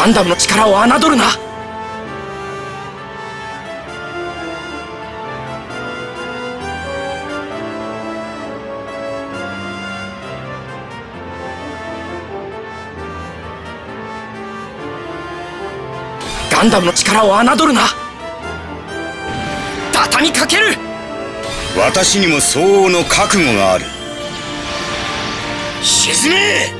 ガンダムの力を侮るな。ガンダムの力を侮るな。畳みかける。私にも相応の覚悟がある。沈め